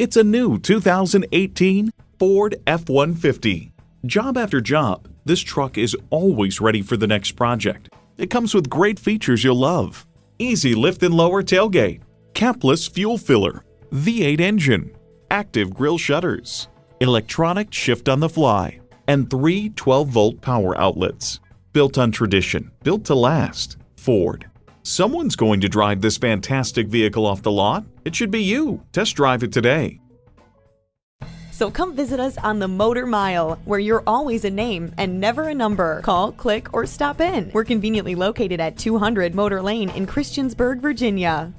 It's a new 2018 Ford F-150. Job after job, this truck is always ready for the next project. It comes with great features you'll love. Easy lift and lower tailgate, capless fuel filler, V8 engine, active grille shutters, electronic shift on the fly, and three 12-volt power outlets. Built on tradition, built to last. Ford. Someone's going to drive this fantastic vehicle off the lot. It should be you. Test drive it today. So come visit us on the Motor Mile, where you're always a name and never a number. Call, click, or stop in. We're conveniently located at 200 Motor Lane in Christiansburg, Virginia.